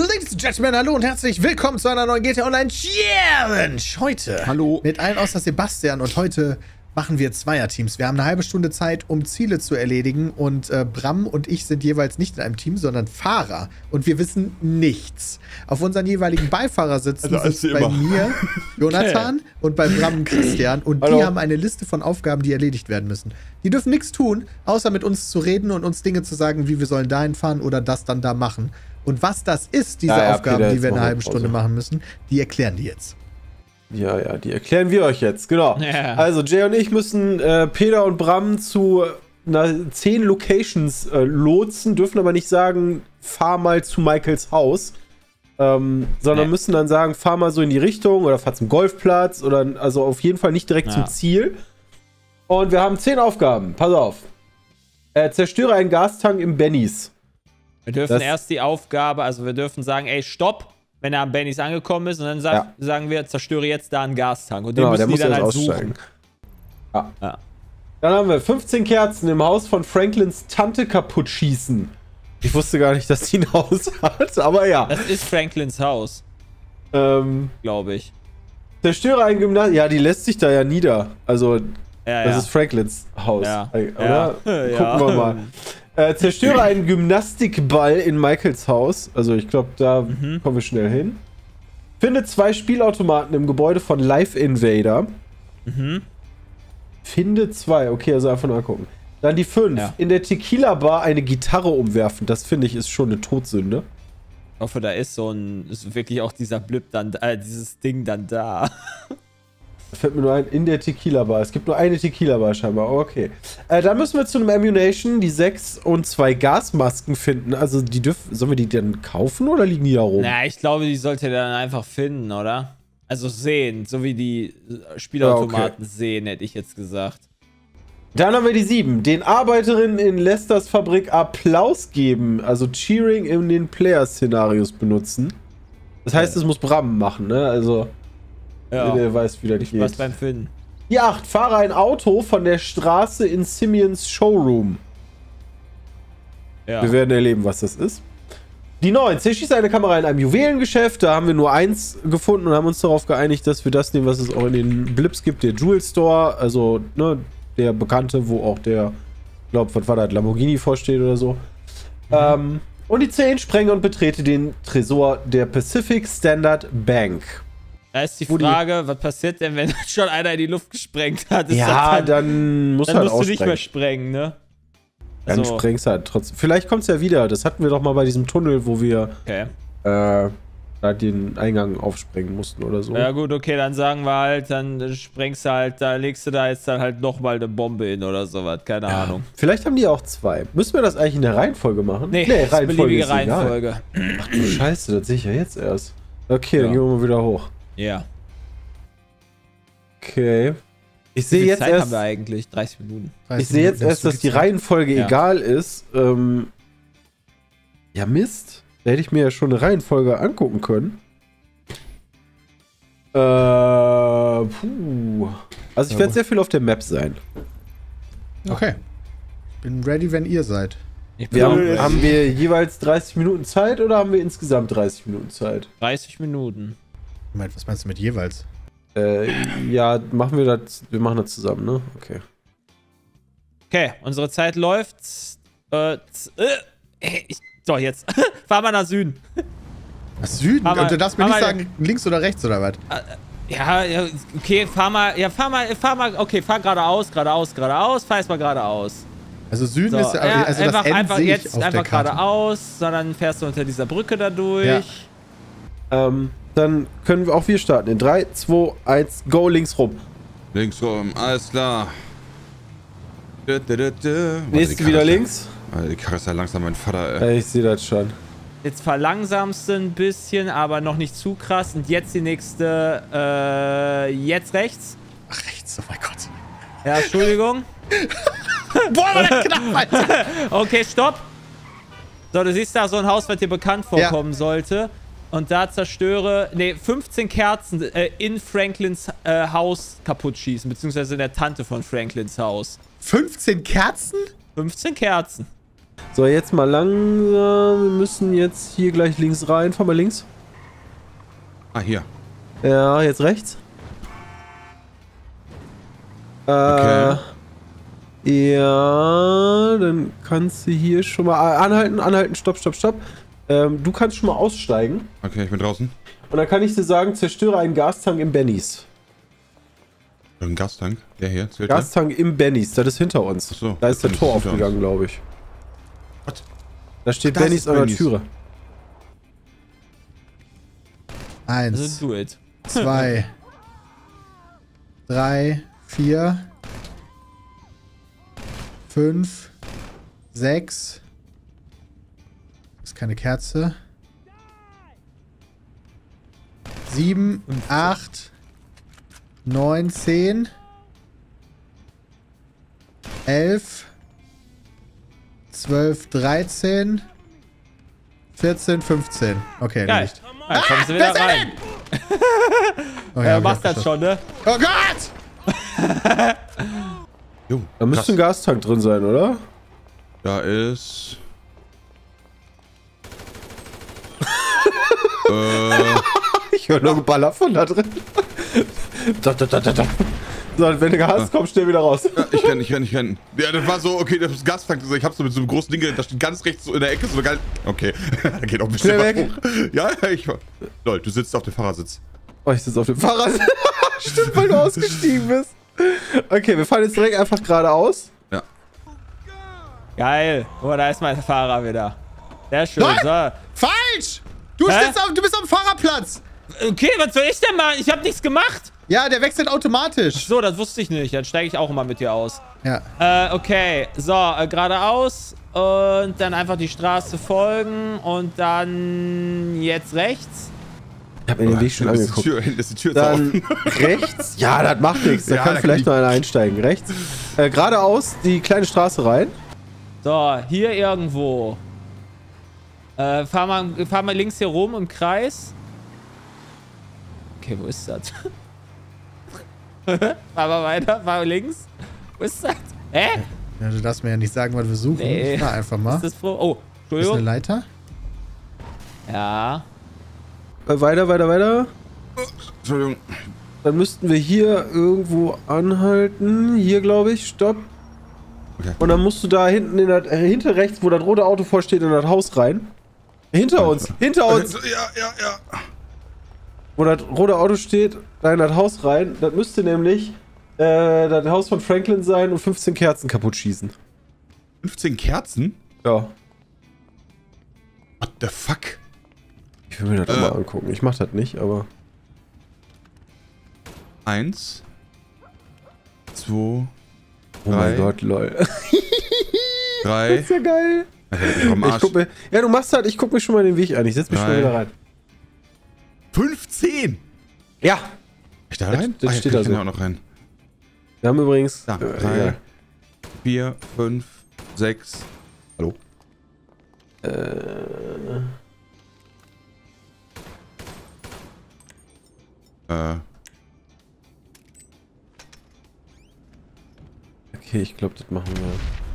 Ladies and Gentlemen, hallo und herzlich willkommen zu einer neuen GTA Online Challenge. Heute Hallo. mit allen außer Sebastian und heute machen wir Zweierteams. Wir haben eine halbe Stunde Zeit, um Ziele zu erledigen und äh, Bram und ich sind jeweils nicht in einem Team, sondern Fahrer und wir wissen nichts. Auf unseren jeweiligen Beifahrersitz Also als sitzt bei immer. mir Jonathan und bei Bram Christian und die Hallo. haben eine Liste von Aufgaben, die erledigt werden müssen. Die dürfen nichts tun, außer mit uns zu reden und uns Dinge zu sagen, wie wir sollen dahin fahren oder das dann da machen. Und was das ist, diese Ja, ja, Aufgaben, Peter, die wir in einer halben. Stunde machen müssen, die erklären die jetzt. Ja, ja, die erklären wir euch jetzt, genau. Ja. Also, Jay und ich müssen äh, Peter und Bram zu na, zehn Locations äh, lotsen, dürfen aber nicht sagen, fahr mal zu Michaels Haus. Ähm, sondern Nee. müssen dann sagen, fahr mal so in die Richtung oder fahr zum Golfplatz oder also auf jeden Fall nicht direkt Ja. zum Ziel. Und wir haben zehn Aufgaben. Pass auf. Äh, zerstöre einen Gastank im Bennys. Wir dürfen Das- erst die Aufgabe, also wir dürfen sagen, ey, stopp, wenn er am Bennys angekommen ist und dann sag, Ja. sagen wir, zerstöre jetzt da einen Gastank. Und den Genau, müssen der die muss dann halt aussteigen. suchen. Ja. Ja. Dann haben wir 15 Kerzen im Haus von Franklins Tante kaputt schießen. Ich wusste gar nicht, dass die ein Haus hat, aber ja. Das ist Franklins Haus, Ähm, glaube ich. zerstöre ein Gymnasium. Ja, die lässt sich da ja nieder. Also, Ja, das ja. ist Franklins Haus. Ja. Oder? Ja. Gucken wir mal. Äh, zerstöre einen Gymnastikball in Michaels Haus. Also, ich glaube, da Mhm. kommen wir schnell hin. Finde zwei Spielautomaten im Gebäude von Live Invader. Mhm. Finde zwei. Okay, also einfach mal gucken. Dann die fünf. Ja. In der Tequila Bar eine Gitarre umwerfen. Das finde ich ist schon eine Todsünde. Ich hoffe, da ist so ein, ist wirklich auch dieser Blip dann, äh, dieses Ding dann da. Fällt mir nur ein, in der Tequila Bar. Es gibt nur eine Tequila Bar scheinbar. Oh, Okay. Äh, dann müssen wir zu einem Ammunition die sechs und zwei Gasmasken finden. Also die dürfen. Sollen wir die denn kaufen oder liegen die da rum? Na, ich glaube, die sollte er dann einfach finden, oder? Also sehen, so wie die äh, Spielautomaten sehen, hätte ich jetzt gesagt. Dann haben wir die sieben. Den Arbeiterinnen in Lesters Fabrik Applaus geben. Also Cheering in den Player-Szenarios benutzen. Das heißt, es muss Bram machen, ne? Also, Ja, der weiß, wie das geht. was beim Finden. Die 8. Fahre ein Auto von der Straße in Simeons Showroom. Ja. Wir werden erleben, was das ist. Die 9. Zerschießt eine Kamera in einem Juwelengeschäft. Da haben wir nur eins gefunden und haben uns darauf geeinigt, dass wir das nehmen, was es auch in den Blips gibt. Der Jewel Store, also ne, der bekannte, wo auch der, glaub, was war das, Lamborghini vorsteht oder so. Ähm, und die 10. Sprenge und betrete den Tresor der Pacific Standard Bank. Da ist die Frage, was passiert denn, wenn schon einer in die Luft gesprengt hat? Ist ja, das dann, muss dann halt musst du nicht aussprengen. mehr sprengen, ne? Dann Also, sprengst du halt trotzdem. Vielleicht kommt es ja wieder. Das hatten wir doch mal bei diesem Tunnel, wo wir okay. äh, da den Eingang aufsprengen mussten oder so. Ja gut, okay, dann sagen wir halt, dann sprengst du halt, da legst du da jetzt dann halt nochmal eine Bombe hin oder sowas, keine Ahnung. Vielleicht haben die auch zwei. Müssen wir das eigentlich in der Reihenfolge machen? Nee, das ist beliebige. Reihenfolge. Ach du Scheiße, das sehe ich ja jetzt erst. Okay, dann Ja. gehen wir mal wieder hoch. Ja. Okay. Ich sehe jetzt Zeit erst, haben wir eigentlich? 30 Minuten. ich sehe jetzt erst, dass die Reihenfolge Ja. egal ist. Ähm, ja, Mist. Da hätte ich mir ja schon eine Reihenfolge angucken können. Äh, puh. Also ich werde sehr viel auf der Map sein. Okay. Bin ready, wenn ihr seid. Wir haben, haben wir jeweils 30 Minuten Zeit oder haben wir insgesamt 30 Minuten Zeit? 30 Minuten. Moment, was meinst du mit jeweils? Äh, ja, machen wir das. Wir machen das zusammen, ne? Okay. Okay, unsere Zeit läuft. Äh, äh, ich, so, jetzt. Fahr mal nach Süden. Was, Süden? Fahr mal- Und du darfst mir nicht mal- sagen, links oder rechts oder was? Ja, ja, okay, fahr mal, ja, fahr mal, fahr mal, okay, fahr geradeaus, geradeaus, geradeaus, fahr erstmal geradeaus. Also Süden So, ist ja, ja, also einfach, das End einfach jetzt einfach geradeaus, sondern fährst du unter dieser Brücke da durch. Ja. Ähm, dann können wir auch wir starten. In 3, 2, 1, go links rum. Links rum, alles klar. Dö, dö, dö. Warte, Nächste wieder ja- links. Alter, die Karre ist ja langsam mein Vater, ey. Ich sehe das schon. Jetzt verlangsamst du ein bisschen, aber noch nicht zu krass. Und jetzt die nächste, äh, jetzt rechts. Ach, rechts, oh mein Gott. Ja, Entschuldigung. Boah, war das knapp, Alter. Okay, stopp. So, du siehst da so ein Haus, was dir bekannt vorkommen sollte. Und da zerstöre, nee, 15 Kerzen äh, in Franklins äh, Haus kaputt schießen, beziehungsweise in der Tante von Franklins Haus. 15 Kerzen? 15 Kerzen. So, jetzt mal langsam. Wir müssen jetzt hier gleich links rein. Fahr mal links. Ah, hier. Ja, jetzt rechts. Äh, Okay. Ja, dann kannst du hier schon mal ah, anhalten, anhalten, stopp, stopp, stopp. Ähm, du kannst schon mal aussteigen. Okay, ich bin draußen. Und dann kann ich dir sagen, zerstöre einen Gastank im Bennys. Ein Gastank. Der hier, zählt Gastank im Bennys, das ist hinter uns. Ach so, da ist der das Tor aufgegangen, glaube ich. der? Was? Da steht Das Bennys an der. Türe. Also Eins, do it. zwei, drei, vier, fünf, sechs. Keine Kerze. Sieben, acht, neun, zehn, elf, zwölf, dreizehn, vierzehn, fünfzehn. Okay, Geil. erledigt. Dann kommen sie wieder rein. Oh, Ja, ich machst das schon, ne? Oh Gott! Da müsste ein Gastank drin sein, oder? Da ist. Äh, Ich höre nur Geballer von da drin. da, da, da, da, da. So, wenn du hast, komm schnell wieder raus. ja, ich renn, ich renn, ich renn. Ja, das war so, okay, das ist Gastank. Also ich hab so mit so einem großen Ding, da steht ganz rechts so in der Ecke so geil. Okay, da geht auch ein bisschen weg. hoch. Ja, ja, ich. Lol, du sitzt auf dem Fahrersitz. Oh, ich sitze auf dem Fahrrad. Stimmt, weil du ausgestiegen bist. Okay, wir fahren jetzt direkt einfach geradeaus. Ja. Geil. Oh, da ist mein Fahrer wieder. Sehr schön. Nein! So. Falsch! Du, auf, du bist am Fahrerplatz! Okay, was soll ich denn machen? Ich habe nichts gemacht. Ja, der wechselt automatisch. So, das wusste ich nicht. Dann steige ich auch immer mit dir aus. Ja. Äh, okay. So, äh, geradeaus. Und dann einfach die Straße folgen. Und dann jetzt rechts. Ich habe mir den Weg schon Hinten ist die angeguckt. Tür, ist die Tür Dann rechts. Ja, das macht nichts. Da Ja, kann da vielleicht kann noch einer einsteigen. Rechts. Äh, geradeaus die kleine Straße rein. So, hier irgendwo. Äh, fahr mal, fahr mal links hier rum im Kreis. Okay, wo ist das? fahr mal weiter, fahr mal links. Wo ist das? Hä? ja. Du darfst mir ja nicht sagen, was wir suchen. Nee. Na, einfach mal. Ist das oh, Ist eine Entschuldigung. Leiter? Ja. Äh, weiter, weiter, weiter. Entschuldigung. Dann müssten wir hier irgendwo anhalten. Hier, glaube ich. Stopp. Okay. Und dann musst du da hinten, in das, äh, hinter rechts, wo das rote Auto vorsteht, in das Haus rein. Hinter uns, hinter uns, Ja, ja, ja. wo das rote Auto steht, da in das Haus rein. Das müsste nämlich äh, das Haus von Franklin sein und 15 Kerzen kaputt schießen. 15 Kerzen? Ja. What the fuck? Ich will mir das Äh. mal angucken. Ich mach das nicht, aber. Eins. Zwei. Oh Drei. mein Gott, lol. Drei. ist ja geil. Ich guck mir, ja, du machst halt, ich guck mir schon mal den Weg an. Ich setz mich schon mal Drei. wieder rein. 15! Ja. Ich da Das- rein? das ah, ja, steht da so. auch noch rein. Wir haben übrigens. Da, äh, drei, egal. vier, fünf, sechs. Hallo? Äh, Okay, ich glaube, das machen wir.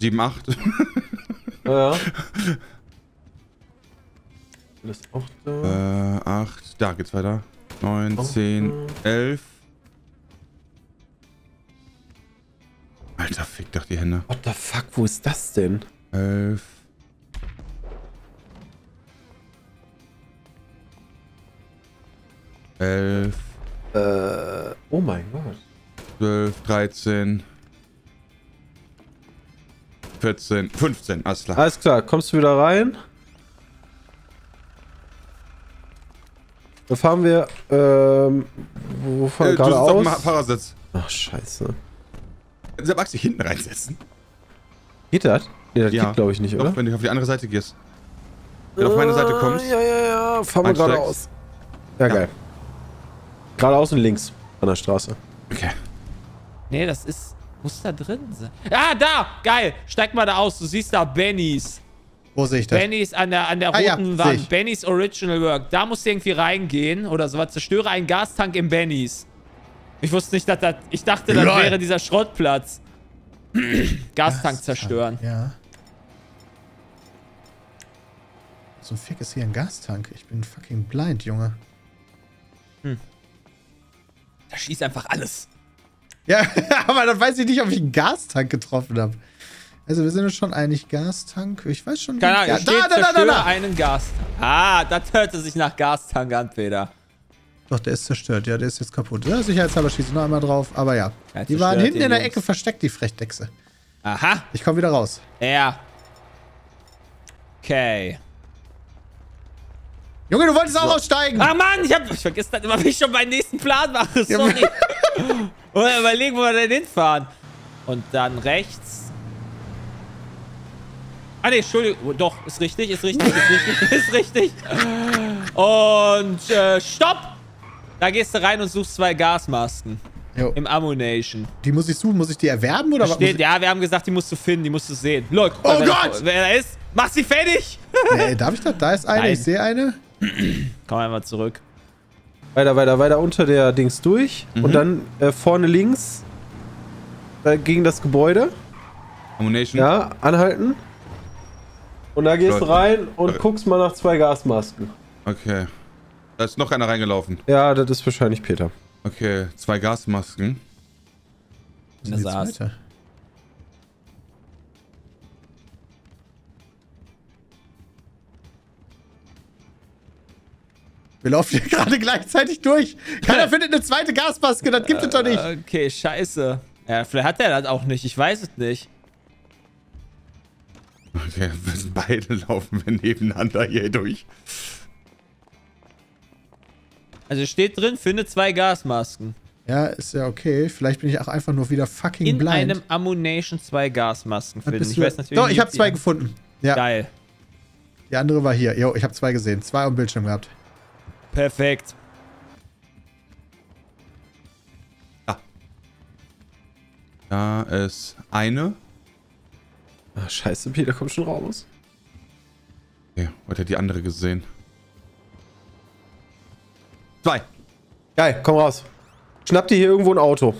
Sieben, acht. Ja. ja. Das auch da. äh, acht. Da geht's weiter. Neun, zehn, elf. Alter, fick doch die Hände. What the fuck, wo ist das denn? Elf. Elf, Äh, oh mein Gott. zwölf, dreizehn. 14, 15, alles klar. Alles klar, kommst du wieder rein? Da fahren wir, ähm, wo fahren wir Äh, du sitzt auf dem? Fahrersitz. Ach, scheiße. Dieser magst dich hinten reinsetzen. Geht das? Nee, das Ja. geht, glaube ich, nicht, Doch, oder? wenn du auf die andere Seite gehst. Wenn du auf meine Seite kommst. Ja, ja, ja. Fahren wir geradeaus. Ja, geil. Geradeaus und links an der Straße. Okay. Nee, das ist. Muss da drin sein. Ah, da! Geil! Steig mal da aus. Du siehst da Bennys. Wo sehe ich das? Bennys an der, an der Ah ja, roten seh Wand. Bennys Original Work. Da musst du irgendwie reingehen oder sowas. Zerstöre einen Gastank im Bennys. Ich wusste nicht, dass das. Ich dachte, das Lol. wäre dieser Schrottplatz. Gastank zerstören. Ja. So ein Fick ist hier ein Gastank. Ich bin fucking blind, Junge. Da schießt einfach alles. Ja, aber dann weiß ich nicht, ob ich einen Gastank getroffen habe. Also wir sind uns schon einig, Gastank. Ich weiß schon. Keine Ahnung, da, da, da, da, da, einen Gastank. Ah, das hörte sich nach Gastank an, Peter. Doch, der ist zerstört. Ja, der ist jetzt kaputt. Ja, sicherheitshalber schieße ich noch einmal drauf. Aber ja. Ja, die waren hinten in der. Ecke versteckt, die Frechdechse. Aha. Ich komme wieder raus. Ja. Okay. Junge, du wolltest auch aussteigen. Ah Mann, ich, hab, ich vergesse dann immer, wie ich schon meinen nächsten Plan mache. Sorry. Oder überlegen, wo wir denn hinfahren. Und dann rechts. Ah ne, Entschuldigung. Oh, Doch, ist richtig, ist richtig, ist richtig, ist richtig. Und äh, stopp! Da gehst du rein und suchst zwei Gasmasken. Jo. Im Ammunition. Die muss ich suchen. Muss ich die erwerben oder was? ja, wir haben gesagt, die musst du finden, die musst du sehen. Look, Oh wer Gott! Da, wer da ist, mach sie fertig! Nee, darf ich das? Da ist eine. Nein. Ich sehe eine. Komm einmal zurück. Weiter, weiter, weiter unter der Dings durch. Und dann äh, vorne links äh, gegen das Gebäude. Ammunition. Ja, anhalten. Und da gehst du Leute. rein und Leute. guckst mal nach zwei Gasmasken. Okay. Da ist noch einer reingelaufen. Ja, das ist wahrscheinlich Peter. Okay, zwei Gasmasken. Wo Da Wir laufen hier gerade gleichzeitig durch. Keiner findet eine zweite Gasmaske, das gibt es doch nicht. Okay, scheiße. Ja, vielleicht hat er das auch nicht, ich weiß es nicht. Okay, wir müssen beide laufen wir nebeneinander hier durch. Also steht drin, finde zwei Gasmasken. Ja, ist ja okay. Vielleicht bin ich auch einfach nur wieder fucking In blind. einem Ammunition zwei Gasmasken finden. Ich weiß natürlich Doch, ich habe zwei gefunden. Ja, Geil. die andere war hier. Jo, ich habe zwei gesehen. Zwei am Bildschirm gehabt. Perfekt. Da ist eine. Ach, scheiße, Peter kommt schon raus. Okay, hat er die andere gesehen? Zwei. Geil, komm raus. Schnapp dir hier irgendwo ein Auto.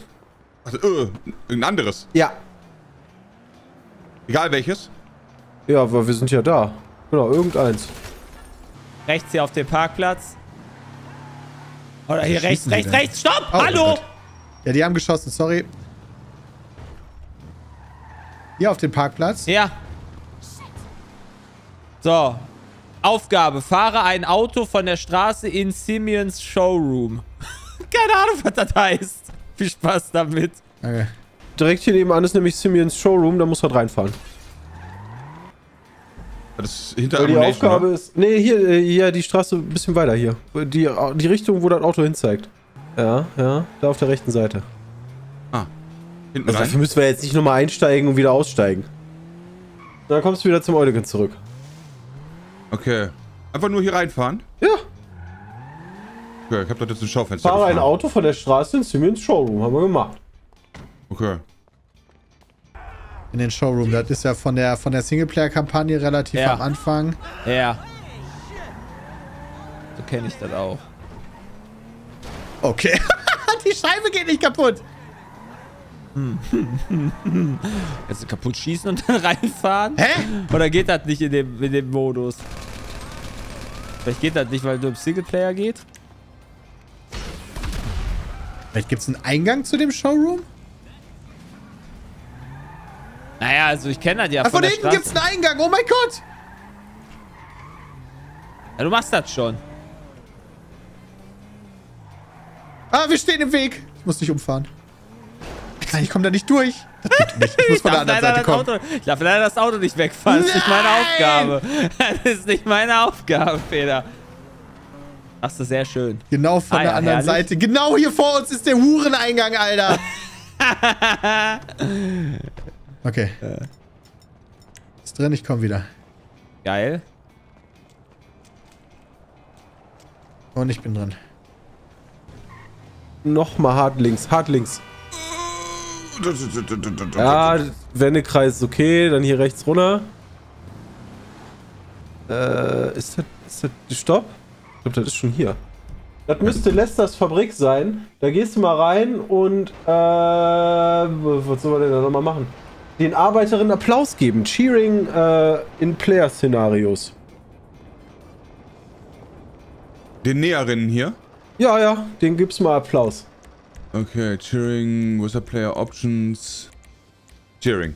Also, äh, ein anderes. Ja. Egal welches. Ja, aber wir sind ja da. Genau, irgendeins. Rechts hier auf dem Parkplatz. Oder hier rechts, rechts, rechts. Stopp! Oh, Hallo! Ja, die haben geschossen, sorry. Hier auf dem Parkplatz. Ja. So. Aufgabe. Fahre ein Auto von der Straße in Simeons Showroom. Keine Ahnung, was das heißt. Viel Spaß damit. Okay. Direkt hier nebenan ist nämlich Simeons Showroom, da muss halt reinfahren. Das hinter die Aufgabe oder? ist. Nee, hier, äh, hier die Straße ein bisschen weiter hier. Die, die Richtung, wo das Auto hinzeigt. Ja, ja, da auf der rechten Seite. Hinten Also rein. dafür müssen wir jetzt nicht nochmal einsteigen und wieder aussteigen. Dann kommst du wieder zum Euligen zurück. Okay. Einfach nur hier reinfahren? Ja. Okay, ich hab dort jetzt ein Schaufenster. Fahre ein. Auto von der Straße in Simeons Showroom. Haben wir gemacht. Okay. In den Showroom. Das ist ja von der, von der Singleplayer-Kampagne relativ Ja. am Anfang. Ja. So kenne ich das auch. Okay. die Scheibe geht nicht kaputt. Jetzt du kaputt schießen und dann reinfahren? Hä? Oder geht das nicht in dem, in dem Modus? Vielleicht geht das nicht, weil du im Singleplayer geht? Vielleicht gibt es einen Eingang zu dem Showroom? Also ich kenne das ja Ah, von der hinten gibt es einen Eingang. Oh mein Gott. Ja, du machst das schon. Ah, wir stehen im Weg. Ich muss dich umfahren. Nein, ich komme da nicht durch. Das geht nicht. Ich muss von der anderen Seite das kommen. Auto, ich darf leider das Auto nicht wegfahren. Das ist nicht meine! Aufgabe. Das ist nicht meine Aufgabe, Peter. Machst du sehr schön. Genau von Ah, der ja, anderen herrlich. Seite. Genau hier vor uns ist der Hureneingang, Alter. Okay. Ist drin, ich komme wieder. Geil. Und ich bin drin. Nochmal hart links, hart links. Ja, Wendekreis ist okay, dann hier rechts runter. Äh, ist das, ist das, stopp? Ich glaube, das ist schon hier. Das müsste Lesters Fabrik sein. Da gehst du mal rein und, äh, was soll man denn da nochmal machen? Den Arbeiterinnen Applaus geben. Cheering äh, in Player-Szenarios. Den Näherinnen hier. Ja, ja, den gibt's mal Applaus. Okay, Cheering, wo ist der Player Options? Cheering.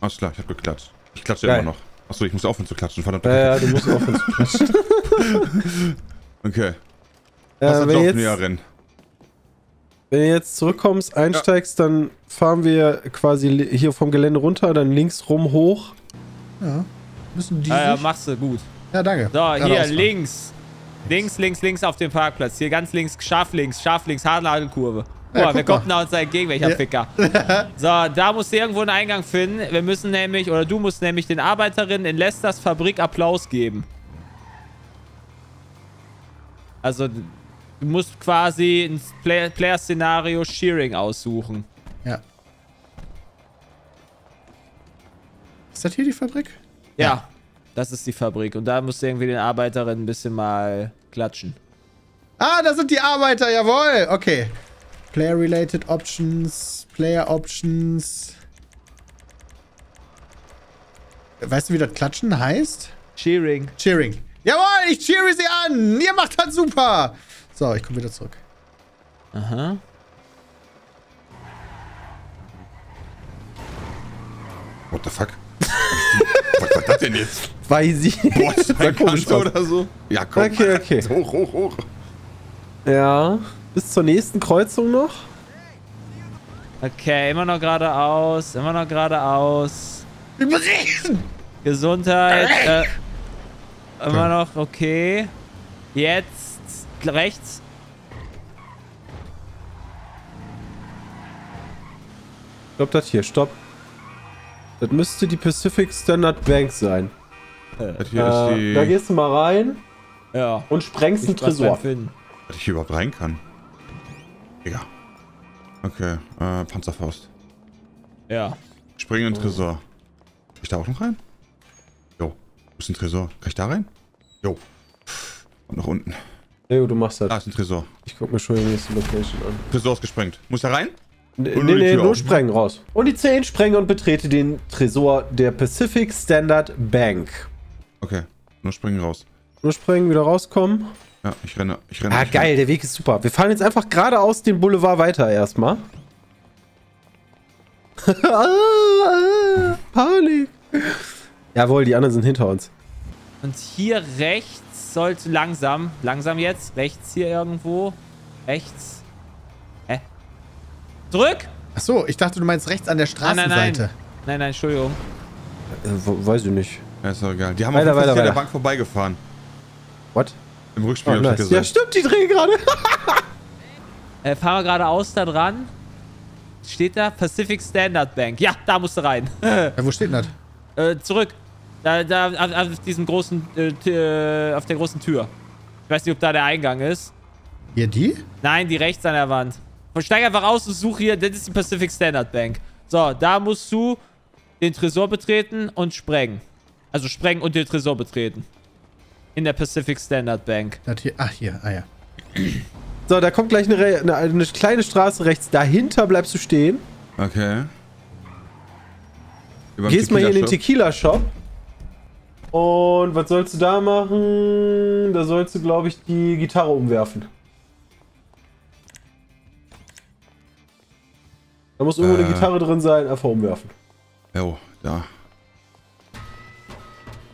Alles klar, ich hab geklatscht. Ich klatsche Geil. immer noch. Achso, ich muss aufhören zu klatschen, verdammt. Ja, ja, du musst aufhören zu klatschen. Okay. Was äh, hat wenn, jetzt, Näherin? Wenn du jetzt zurückkommst, einsteigst, dann fahren wir quasi hier vom Gelände runter, dann links rum hoch. Ja. Müssen die Ja, ja, machst du gut. Ja, danke. So, Geradeaus hier links. Links, links, links auf dem Parkplatz. Hier ganz links, scharf links, scharf links, Haarnadelkurve. Guck Ja, wer kommt denn da uns entgegen, welcher Ja. Ficker? so, da musst du irgendwo einen Eingang finden. Wir müssen nämlich, oder du musst nämlich den Arbeiterinnen in Lesters Fabrik Applaus geben. Also, du musst quasi ein Play- Player-Szenario Shearing aussuchen. Ja. Ist das hier die Fabrik? Ja, das ist die Fabrik. Und da musst du irgendwie den Arbeiterinnen ein bisschen mal klatschen. Ah, da sind die Arbeiter, jawohl. Okay. Player-related Options, Player Options. Weißt du, wie das Klatschen heißt? Shearing. Cheering. Jawohl, ich cheere sie an. Ihr macht das super. So, ich komme wieder zurück. Aha. What the fuck? Was war das denn jetzt? Weiß ich. Boah, aus. oder so? Ja, komm. Okay, okay. Hoch, hoch, hoch. Ja. Bis zur nächsten Kreuzung noch. Okay, immer noch geradeaus, immer noch geradeaus. Gesundheit, äh, immer noch okay. Jetzt rechts. Stopp das hier, stopp. Das müsste die Pacific Standard Bank sein. Äh, ist die... da gehst du mal rein Ja. und sprengst einen Nicht was Tresor. Dass ich hier überhaupt rein kann. Digga. Okay, äh, Panzerfaust. Ja. Springen in den Tresor. Kann ich da auch noch rein? Jo. Wo ist ein Tresor? Kann ich da rein? Jo. Und nach unten. Ja, gut, du machst Da das. ist ein Tresor. Ich guck mir schon die nächste Location an. Tresor ist gesprengt. Muss da rein? Nee, nee, nee nur auf. sprengen raus. Und die 10 sprenge und betrete den Tresor der Pacific Standard Bank. Okay. Nur springen raus. Nur sprengen, wieder rauskommen. Ja, ich renne. Ich renne. Ah, ich geil, der Weg ist super. Wir fahren jetzt einfach geradeaus den Boulevard weiter erstmal. ah, Panik. Jawohl, die anderen sind hinter uns. Und hier rechts sollte langsam, langsam jetzt, rechts hier irgendwo. Rechts. Hä? Zurück! Ach so, ich dachte, du meinst rechts an der Nein, nein, Straßenseite. nein. Nein, nein, Entschuldigung. Äh, weiß ich nicht. Ja, ist doch egal. Die haben Weiter, auf jeden Fall weiter, an der weiter. Bank vorbeigefahren. What? Im Rückspiel Oh, hab ich nice. gesehen. Ja, stimmt, die drehen gerade. Äh, fahren wir geradeaus da dran. Steht da Pacific Standard Bank. Ja, da musst du rein. Ja, wo steht denn das? äh, zurück. Da, da, auf, auf diesem großen, äh, Tür- auf der großen Tür. Ich weiß nicht, ob da der Eingang ist. Hier die? Nein, die rechts an der Wand. Steig einfach aus und such hier, das ist die Pacific Standard Bank. So, da musst du den Tresor betreten und sprengen. Also sprengen und den Tresor betreten. In der Pacific Standard Bank. Das hier. Ach, hier. Ah, ja. So, da kommt gleich eine, eine, eine kleine Straße rechts. Dahinter bleibst du stehen. Okay. Über Gehst mal hier in den Tequila-Shop. Und was sollst du da machen? Da sollst du, glaube ich, die Gitarre umwerfen. Da muss irgendwo eine Äh. Gitarre drin sein, einfach umwerfen. Jo, da.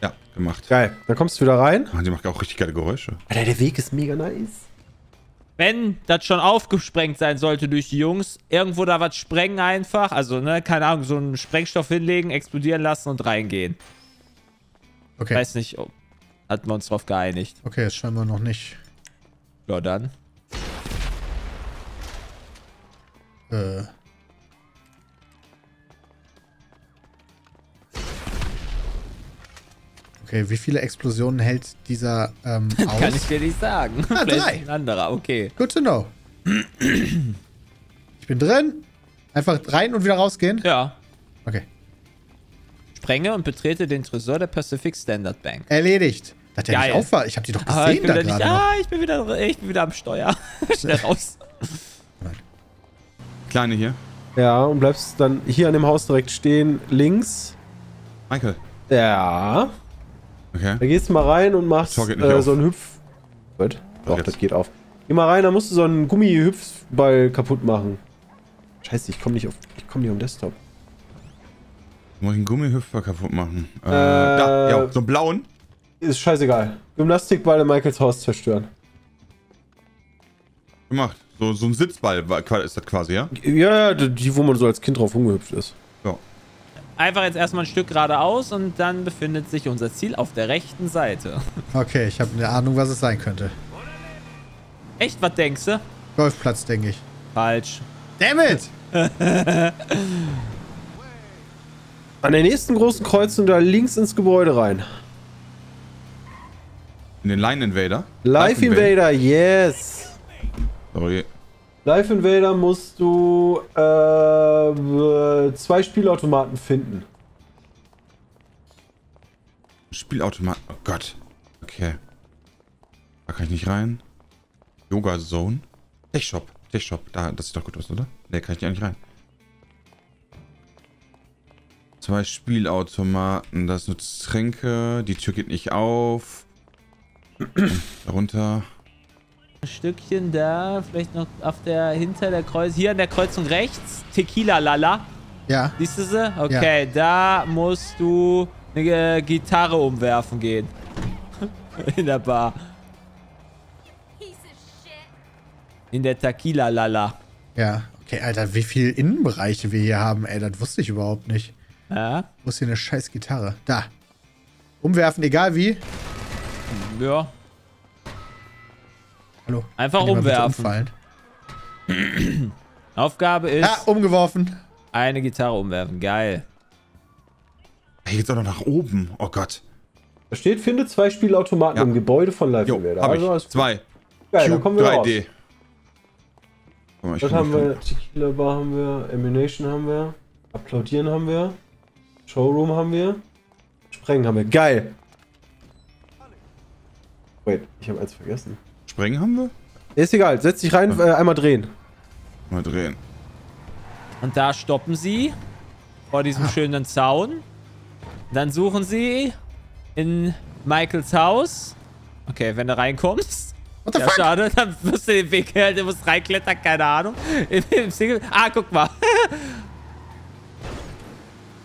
Ja, gemacht. Geil. Dann kommst du wieder rein. Ah, Die macht auch richtig geile Geräusche. Alter, der Weg ist mega nice. Wenn das schon aufgesprengt sein sollte durch die Jungs, irgendwo da was sprengen einfach. Also, ne, keine Ahnung, so einen Sprengstoff hinlegen, explodieren lassen und reingehen. Okay. Weiß nicht, ob, hatten wir uns drauf geeinigt. Okay, das scheinbar noch nicht. Ja, dann. Äh. Okay, wie viele Explosionen hält dieser ähm, aus? Kann ich dir nicht sagen. Ah, Vielleicht drei. ein anderer, okay. Good to know. Ich bin drin. Einfach rein und wieder rausgehen? Ja. Okay. Sprenge und betrete den Tresor der Pacific Standard Bank. Erledigt. Dass der Geil. nicht auf war. Ich habe die doch Ah, ich gesehen bin da wieder nicht, gerade. ah, ich bin wieder, ich bin wieder am Steuer. Schnell raus. Kleine hier. Ja, und bleibst dann hier an dem Haus direkt stehen, links. Michael. Ja. Okay. Da gehst du mal rein und machst äh, so einen Hüpf... Was? Doch, das geht auf. Geh mal rein, da musst du so einen Gummihüpfball kaputt machen. Scheiße, ich komme nicht auf... Ich komme nicht auf den Desktop. Muss ich einen Gummihüpfer kaputt machen? Äh, Äh, da, ja, so einen blauen. Ist scheißegal. Gymnastikball in Michaels Haus zerstören. Gemacht. So, so ein Sitzball ist das quasi, ja? Ja, ja, die, wo man so als Kind drauf rumgehüpft ist. Ja. Einfach jetzt erstmal ein Stück geradeaus und dann befindet sich unser Ziel auf der rechten Seite. Okay, ich habe eine Ahnung, was es sein könnte. Echt, was denkst du? Golfplatz, denke ich. Falsch. Damn it! An der nächsten großen Kreuzung da links ins Gebäude rein. In den Line Invader. Live Invader, yes! Sorry. Live Invader musst du äh, zwei Spielautomaten finden. Spielautomat. Oh Gott. Okay. Da kann ich nicht rein. Yoga Zone. Tech Shop. Tech Shop. Da, das sieht doch gut aus, oder? Ne, kann ich nicht rein. Zwei Spielautomaten. Das sind nur Tränke. Die Tür geht nicht auf. Darunter. Ein Stückchen da, vielleicht noch auf der, hinter der Kreuz, hier an der Kreuzung rechts, Tequila Lala. Ja, Siehst du sie? Okay, da musst du eine äh, Gitarre umwerfen gehen. In der Bar. In der Tequila Lala. ja. Okay, Alter, wie viele Innenbereiche wir hier haben, ey, das wusste ich überhaupt nicht. Ja? Wo ist hier eine scheiß Gitarre? Da. Umwerfen, egal wie. Ja. Hallo. Einfach umwerfen. Aufgabe ist, Ja, umgeworfen. eine Gitarre umwerfen. Geil. Hier geht's auch noch nach oben. Oh Gott. Da steht, finde zwei Spielautomaten Ja. im Gebäude von Live Invader. hab Also, ich. alles Zwei. geil, dann Cube kommen wir raus. 3D. Guck mal, ich Das haben wir, Tequila Bar haben wir, Emanation haben wir, Applaudieren haben wir, Showroom haben wir, Sprengen haben wir. Geil! Wait, ich habe eins vergessen. Sprengen haben wir? Ist egal, setz dich rein, äh, einmal drehen. Mal drehen. Und da stoppen sie vor diesem schönen Zaun. Dann suchen sie in Michaels Haus. Okay, wenn du reinkommst. What the ja, fuck? schade, dann wirst du den Weg, halt, du musst reinklettern, keine Ahnung. Im, im Single. Ah, guck mal.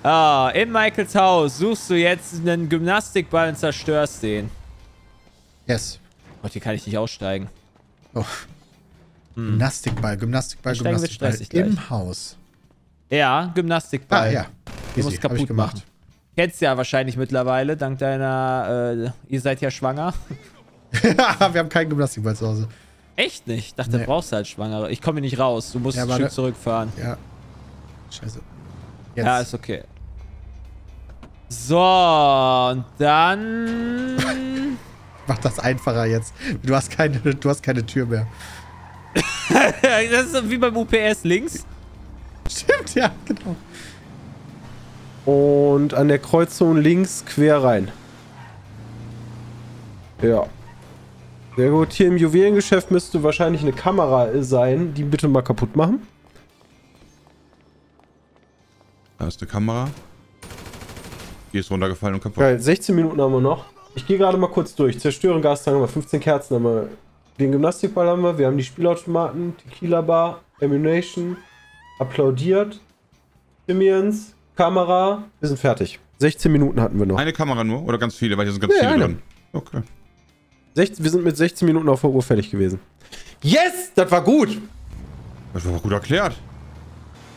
Ah, in Michaels Haus suchst du jetzt einen Gymnastikball und zerstörst den. Yes. Gott, hier kann ich nicht aussteigen. Oh. Gymnastikball, Gymnastikball, Hm. Steigen Gymnastikball. stressig gleich. Im Haus. Ja, Gymnastikball. Ah, ja. Du musst kaputt machen. Kennst ja wahrscheinlich mittlerweile, dank deiner, äh, ihr seid ja schwanger. wir haben keinen Gymnastikball zu Hause. Echt nicht? Ich dachte, Nee. du brauchst halt Schwangere. Ich komme hier nicht raus. Du musst Ja, ein. Stück zurückfahren. Ja. Scheiße. Jetzt. Ja, ist okay. So, und dann... Mach das einfacher jetzt. Du hast keine, du hast keine Tür mehr. das ist so wie beim UPS links. Stimmt, ja, genau. Und an der Kreuzung links quer rein. Ja. Sehr gut. Hier im Juwelengeschäft müsste wahrscheinlich eine Kamera sein. Die bitte mal kaputt machen. Da ist eine Kamera. Die ist runtergefallen und kaputt. Geil, 16 Minuten haben wir noch. Ich gehe gerade mal kurz durch. Zerstören Gastank haben wir, 15 Kerzen haben wir. Den Gymnastikball haben wir, wir haben die Spielautomaten, Tequila Bar, Ammunition, applaudiert, Simians, Kamera. Wir sind fertig. 16 Minuten hatten wir noch. Eine Kamera nur? Oder ganz viele? Weil hier sind ganz Nee, viele eine. drin. Okay. 16, wir sind mit 16 Minuten auf der Uhr fertig gewesen. Yes! Das war gut! Das war gut erklärt.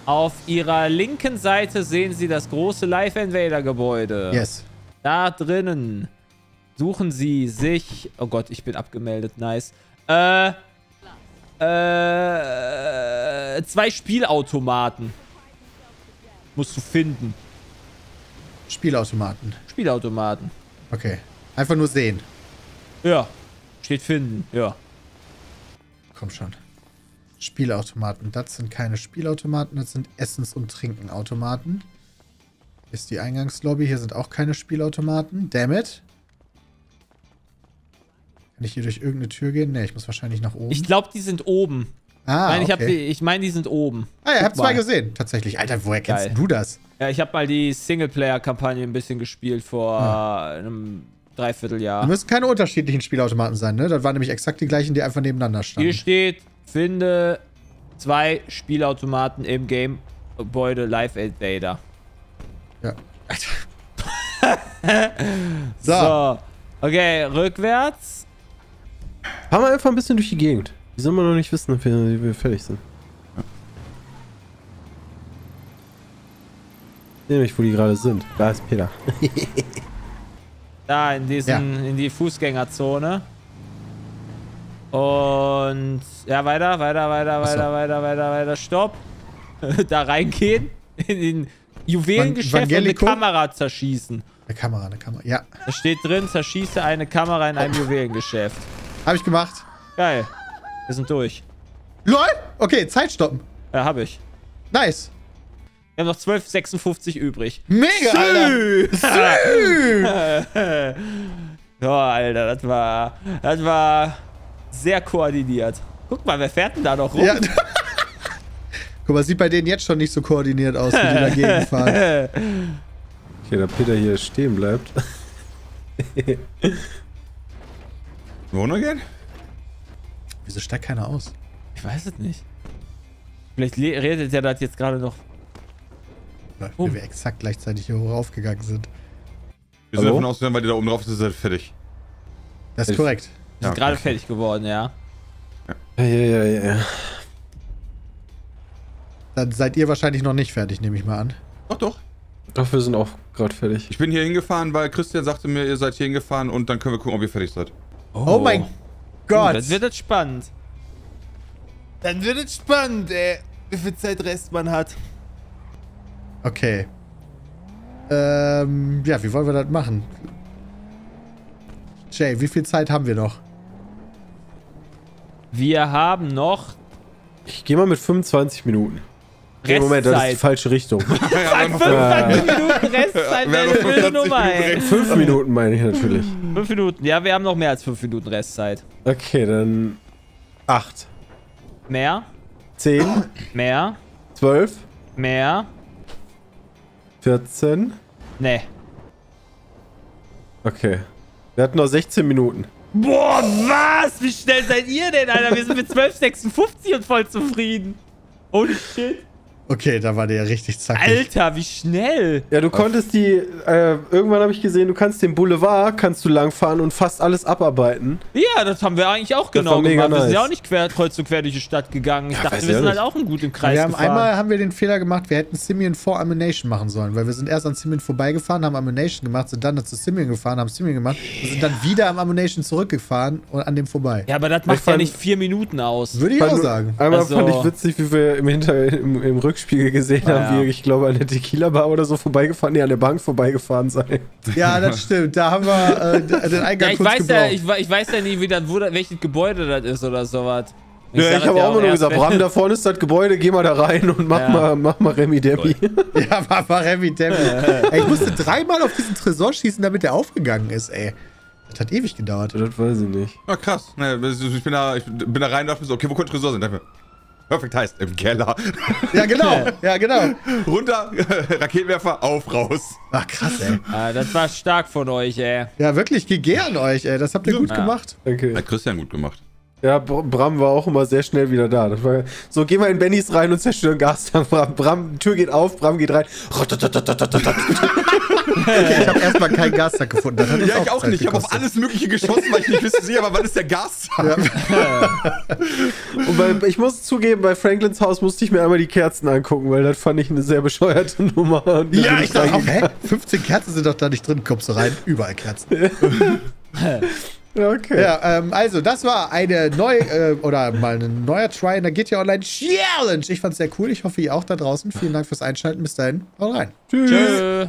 Auf ihrer linken Seite sehen sie das große Live Invader Gebäude. Yes. Da drinnen suchen sie sich... Oh Gott, ich bin abgemeldet. Nice. Äh... Äh... Zwei Spielautomaten. Musst du finden. Spielautomaten. Spielautomaten. Okay. Einfach nur sehen. Ja. Steht finden. Ja. Komm schon. Spielautomaten. Das sind keine Spielautomaten, das sind Essens- und Trinkenautomaten. Hier ist die Eingangslobby. Hier sind auch keine Spielautomaten. Damn it. Kann ich hier durch irgendeine Tür gehen? Ne, ich muss wahrscheinlich nach oben. Ich glaube, die sind oben. Ah, ich meine, ich, hab okay. die- ich mein, die sind oben. Ah, ihr habt Guck zwei gesehen. Tatsächlich. Alter, woher kennst Geil. du das? Ja, ich habe mal die Singleplayer-Kampagne ein bisschen gespielt vor einem Dreivierteljahr. Da müssen keine unterschiedlichen Spielautomaten sein, ne? Das waren nämlich exakt die gleichen, die einfach nebeneinander Hier standen. steht, finde zwei Spielautomaten im Game-Gebäude Live Invader. Ja. so. So. Okay, rückwärts. Fahren wir einfach ein bisschen durch die Gegend. Die sollen wir noch nicht wissen, ob wir, fertig sind. Ich sehe nicht, wo die gerade sind. Da ist Peter. Da in diesen, in die Fußgängerzone. Und ja, weiter, weiter, weiter, so. weiter, weiter, weiter, weiter. Stopp. da reingehen. In den Juwelengeschäft und eine? Kamera zerschießen. Eine Kamera, eine Kamera. Ja. Da steht drin, zerschieße eine Kamera in einem Juwelengeschäft. Habe ich gemacht. Geil. Wir sind durch. LOL! Okay, Zeit stoppen. Ja, hab ich. Nice. Wir haben noch 12,56 übrig. Mega, Alter. Sü. Ja, Alter, das war. Das war sehr koordiniert. Guck mal, wer fährt denn da noch rum? ja. Guck mal, sieht bei denen jetzt schon nicht so koordiniert aus, wie die dagegen fahren. Okay, da Peter hier stehen bleibt. Wohnen gehen? Wieso steigt keiner aus? Ich weiß es nicht. Vielleicht le- redet er das jetzt gerade noch. Weil Oh. wir exakt gleichzeitig hier hochgegangen sind. Wir sind Hallo? davon ausgegangen, weil die da oben drauf sind, sind fertig. Das ist Ich- korrekt. Wir sind Ja, gerade okay. fertig geworden, ja. Ja, ja, ja, ja. Dann seid ihr wahrscheinlich noch nicht fertig, nehme ich mal an. Doch, doch. Doch, wir sind auch gerade fertig. Ich bin hier hingefahren, weil Christian sagte mir, ihr seid hier hingefahren und dann können wir gucken, ob ihr fertig seid. Oh, mein Uh, Gott. Das wird jetzt spannend. Dann wird es spannend, ey. Wie viel Zeit Rest man hat. Okay. Ähm, ja, wie wollen wir das machen? Jay, wie viel Zeit haben wir noch? Wir haben noch Ich gehe mal mit 25 Minuten. Nee, Restzeit. Moment, das ist die falsche Richtung. 25 Minuten Restzeit, wäre eine wilde 25 Nummer, ey. Minuten Fünf Minuten meine ich natürlich. 5 Minuten. Ja, wir haben noch mehr als 5 Minuten Restzeit. Okay, dann 8, Mehr, 10, mehr, 12, mehr. 14. Nee. Okay. Wir hatten noch 16 Minuten. Boah, was? Wie schnell seid ihr denn, Alter? Wir sind mit 12,56 und voll zufrieden. Holy shit. Okay, da war der ja richtig zackig. Alter, wie schnell. Ja, du konntest die, äh, irgendwann habe ich gesehen, du kannst den Boulevard, kannst du langfahren und fast alles abarbeiten. Ja, das haben wir eigentlich auch Das genau war mega gemacht. Wir sind ja nice. auch nicht quer, kreuz und quer durch die Stadt gegangen. Ich dachte, weiß wir sind auch halt auch ein gut im Kreis wir haben gefahren. einmal haben wir den Fehler gemacht, wir hätten Simeon vor Ammunition machen sollen, weil wir sind erst an Simeon vorbeigefahren, haben Ammunition gemacht, sind dann zu Simeon gefahren, haben Simeon gemacht und sind dann wieder am Ammunition zurückgefahren und an dem vorbei. ja, aber das macht ja fand- nicht vier Minuten aus. Würde ich Fand auch sagen. Einmal Also- fand ich witzig, wie wir im, Hinter im, im Rückspiegel gesehen Ah, haben, ja. wie ich glaube an der Tequila-Bar oder so vorbeigefahren, nee, an der Bank vorbeigefahren sein. Ja, das stimmt. Da haben wir äh, den Ja, Eingang ich kurz weiß ja, gebraucht. ich, we- ich weiß ja nie, wie das, wo das, welches Gebäude das ist oder sowas. Ja, sag ich habe ja auch immer nur gesagt, Bram, da vorne ist das Gebäude, geh mal da rein und mach Ja. mal, mach mal Remi Demi. ja, war, war Remy Demi. ey, ich musste dreimal auf diesen Tresor schießen, damit der aufgegangen ist, ey. Das hat ewig gedauert. das weiß ich nicht. Ah, krass. Ich bin da, ich bin da rein und dachte mir so, okay, wo könnte Tresor sein? Dachte mir, Perfekt heißt, im Keller. Ja, genau. Ja, genau. Runter, Raketenwerfer, auf, raus. Ach, krass, ey. Ah, das war stark von euch, ey. Ja, wirklich, GG an euch, ey. Das habt ihr gut Ja. gemacht. Danke. Hat Christian gut gemacht. Ja, Br- Bram war auch immer sehr schnell wieder da. Das war, so, geh mal in Bennys rein und zerstören Gastank. Bram, Bram, Tür geht auf, Bram geht rein. Okay, ich habe erstmal keinen Gastank gefunden. Ja, ich auch Zeit nicht. Ich habe auf alles Mögliche geschossen, weil ich nicht wüsste, sehe, aber wann ist der Gas? Und bei, ich muss zugeben, bei Franklins Haus musste ich mir einmal die Kerzen angucken, weil das fand ich eine sehr bescheuerte Nummer. Und Ja, ich dachte hä? 15 Kerzen sind doch da nicht drin. Kommst du rein? Überall Kerzen. Ja, okay. Ja, ähm, also, das war eine neue, äh, oder mal ein neuer Try in der GTA Online Challenge. Ich fand's sehr cool. Ich hoffe, ihr auch da draußen. Vielen Dank fürs Einschalten. Bis dahin. Haut rein. Tschüss. Tschö.